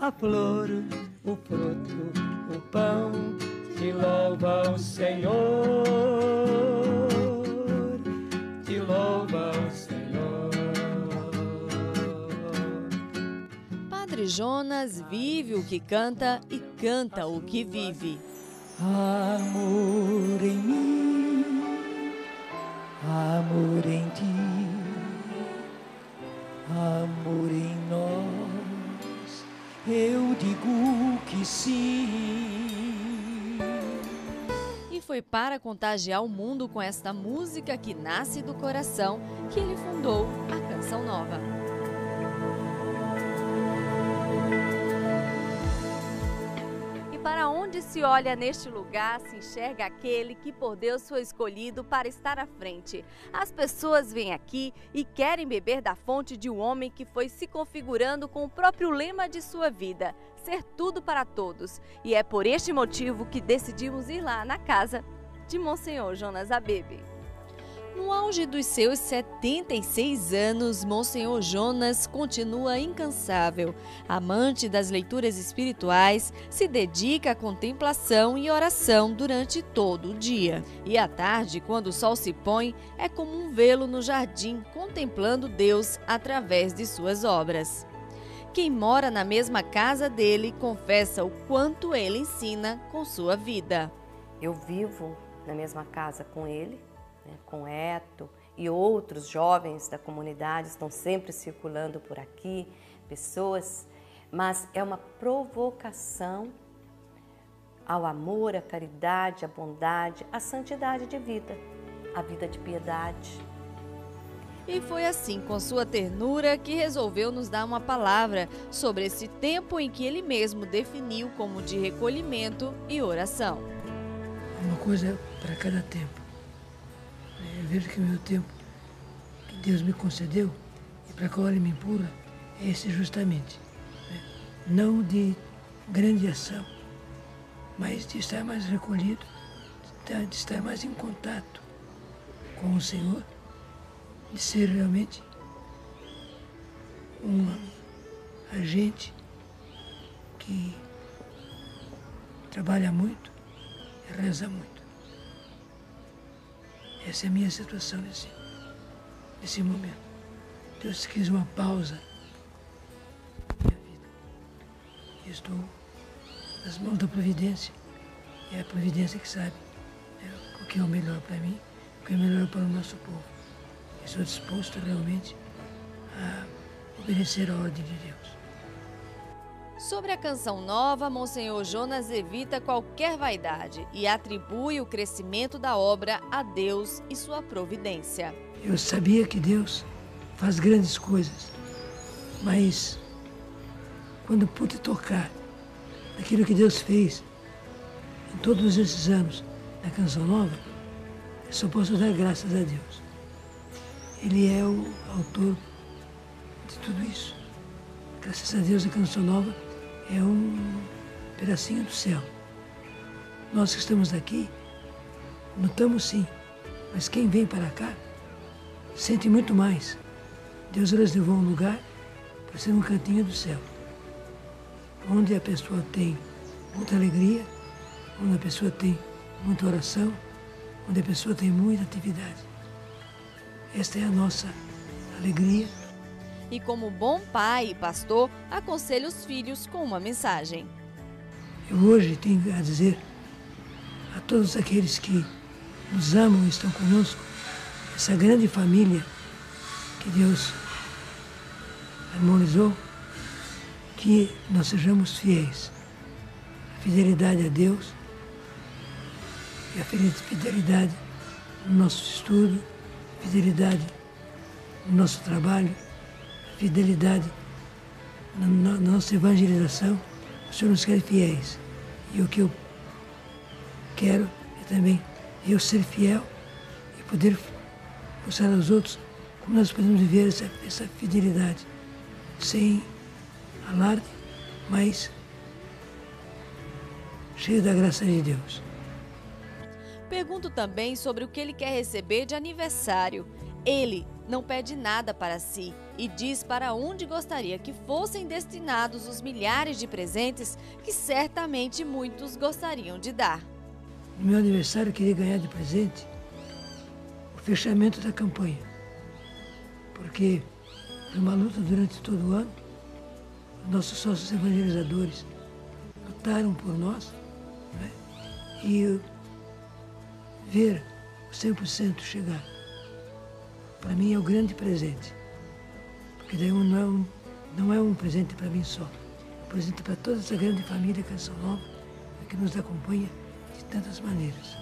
a flor, o fruto, o pão, te louvam, Senhor, te louvam, Senhor. Padre Jonas vive o que canta e canta o que vive. Amor em mim, foi para contagiar o mundo com esta música que nasce do coração que ele fundou a Canção Nova. Se olha neste lugar, se enxerga aquele que por Deus foi escolhido para estar à frente. As pessoas vêm aqui e querem beber da fonte de um homem que foi se configurando com o próprio lema de sua vida: ser tudo para todos. E é por este motivo que decidimos ir lá na casa de Monsenhor Jonas Abebe. No auge dos seus 76 anos, Monsenhor Jonas continua incansável. Amante das leituras espirituais, se dedica à contemplação e oração durante todo o dia. E à tarde, quando o sol se põe, é comum vê-lo no jardim contemplando Deus através de suas obras. Quem mora na mesma casa dele confessa o quanto ele ensina com sua vida. Eu vivo na mesma casa com ele né, com Eto e outros jovens da comunidade estão sempre circulando por aqui, pessoas, mas é uma provocação ao amor, à caridade, à bondade, à santidade de vida, à vida de piedade. E foi assim, com sua ternura, que resolveu nos dar uma palavra sobre esse tempo em que ele mesmo definiu como de recolhimento e oração. Uma coisa para cada tempo vejo que o meu tempo que Deus me concedeu e para qual Ele me empurra é esse justamente. Né? Não de grande ação, mas de estar mais recolhido, de estar mais em contato com o Senhor, de ser realmente um agente que trabalha muito e reza muito. Essa é a minha situação nesse, nesse momento. Deus quis uma pausa na minha vida. Estou nas mãos da providência. É a providência que sabe né, o que é o melhor para mim, o que é o melhor para o nosso povo. Estou disposto realmente a obedecer a ordem de Deus. Sobre a canção nova, Monsenhor Jonas evita qualquer vaidade e atribui o crescimento da obra a Deus e sua providência. Eu sabia que Deus faz grandes coisas, mas quando pude tocar aquilo que Deus fez em todos esses anos na canção nova, eu só posso dar graças a Deus. Ele é o autor de tudo isso. Graças a Deus a canção nova é um pedacinho do céu. Nós que estamos aqui, notamos sim, mas quem vem para cá sente muito mais. Deus a um lugar para ser um cantinho do céu, onde a pessoa tem muita alegria, onde a pessoa tem muita oração, onde a pessoa tem muita atividade. Esta é a nossa alegria e, como bom pai e pastor, aconselha os filhos com uma mensagem. Eu hoje tenho a dizer a todos aqueles que nos amam e estão conosco, essa grande família que Deus harmonizou, que nós sejamos fiéis. A fidelidade a Deus e a fidelidade no nosso estudo, fidelidade no nosso trabalho, fidelidade na, na nossa evangelização, o Senhor nos quer fiéis. E o que eu quero é também eu ser fiel e poder mostrar aos outros como nós podemos viver essa, essa fidelidade, sem alarde, mas cheio da graça de Deus. Pergunto também sobre o que ele quer receber de aniversário. Ele não pede nada para si e diz para onde gostaria que fossem destinados os milhares de presentes que certamente muitos gostariam de dar. No meu aniversário, eu queria ganhar de presente o fechamento da campanha, porque foi uma luta durante todo o ano. Os nossos sócios evangelizadores lutaram por nós né? e ver o 100% chegar, para mim é o grande presente. Porque daí não é um, não é um presente para mim só, é um presente para toda essa grande família Canção é Nova que nos acompanha de tantas maneiras.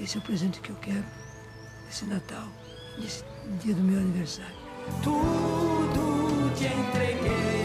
Esse é o presente que eu quero nesse Natal, nesse dia do meu aniversário. Tudo te entreguei.